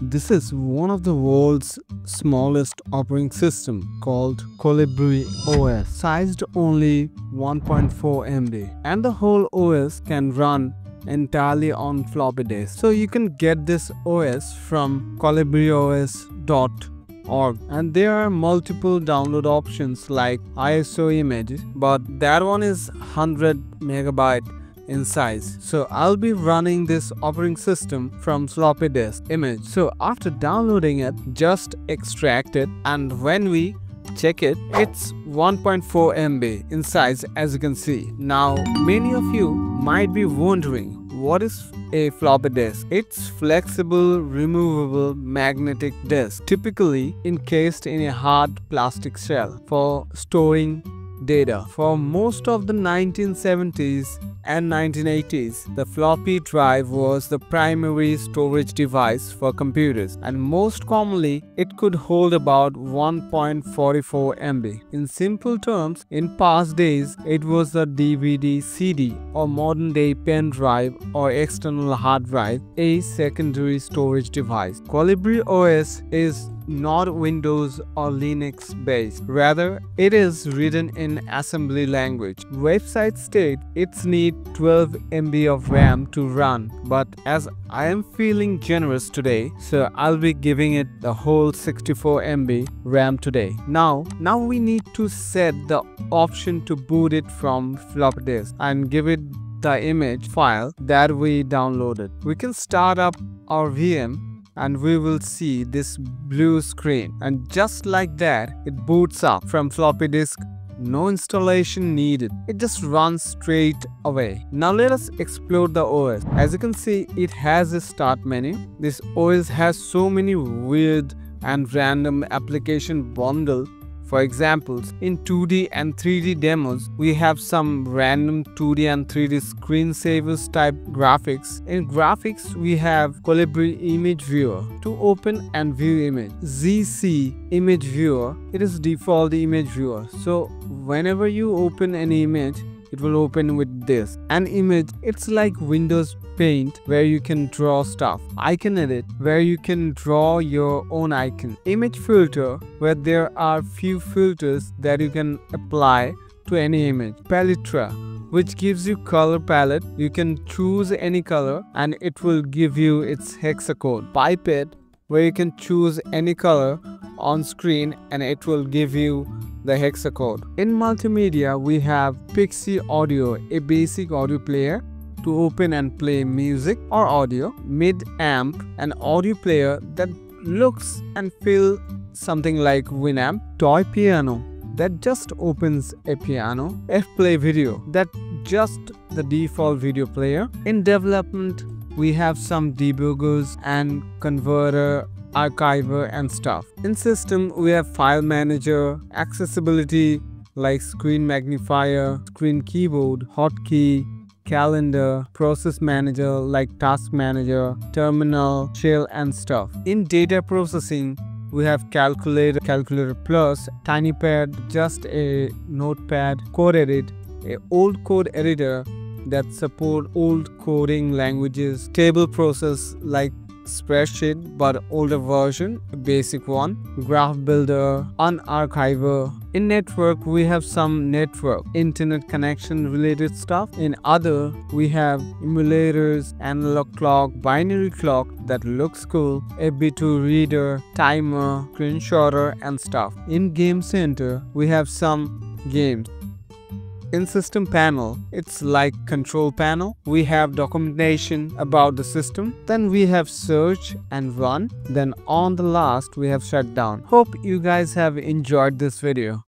This is one of the world's smallest operating system called Kolibri OS, sized only 1.4 MB and the whole OS can run entirely on floppy disk. So you can get this OS from kolibrios.org and there are multiple download options like ISO image but that one is 100 megabyte in size. So I'll be running this operating system from floppy disk image. So after downloading it, just extract it and when we check it, it's 1.4 MB in size as you can see. Now many of you might be wondering what is a floppy disk? It's flexible, removable magnetic disk, typically encased in a hard plastic shell for storing data. For most of the 1970s and 1980s, the floppy drive was the primary storage device for computers and most commonly it could hold about 1.44 MB. In simple terms, in past days it was a DVD CD or modern day pen drive or external hard drive, a secondary storage device. Kolibri OS is not Windows or Linux based. Rather, it is written in assembly language. Website state its need 12 MB of RAM to run, but as I am feeling generous today, so I'll be giving it the whole 64 MB RAM today. Now, now we need to set the option to boot it from floppy disk and give it the image file that we downloaded. We can start up our VM and we will see this blue screen. And just like that it boots up from floppy disk no installation needed. It just runs straight away. Now let us explore the os as you can see it has a start menu. This os has so many weird and random application bundle for examples, in 2D and 3D demos, we have some random 2D and 3D screensavers type graphics. In graphics, we have Kolibri Image Viewer to open and view image. ZC Image Viewer, it is default image viewer. So whenever you open an image, it will open with this. Animage it's like windows paint where you can draw stuff. Icon edit where you can draw your own icon. Image filter where there are few filters that you can apply to any image. Palitra which gives you color palette. You can choose any color and it will give you its hexa code pipette where you can choose any color on screen and it will give you the hexacode. In multimedia, we have Pixie Audio, a basic audio player to open and play music or audio, mid amp, an audio player that looks and feels something like Winamp, toy piano that just opens a piano, F-Play video that just the default video player. In development, we have some debuggers and converter archiver and stuff. In system, we have file manager, accessibility like screen magnifier, screen keyboard, hotkey, calendar, process manager like task manager, terminal, shell and stuff. In data processing, we have calculator, calculator plus, tinypad, just a notepad, code edit, a old code editor that support old coding languages, table process like spreadsheet but older version basic one graph builder unarchiver. In network we have some network internet connection related stuff. In other we have emulators analog clock binary clock that looks cool FB2 reader timer screenshotter and stuff. In game center we have some games in system panel, it's like control panel. We have documentation about the system. Then we have search and run. Then on the last, we have shutdown. Hope you guys have enjoyed this video.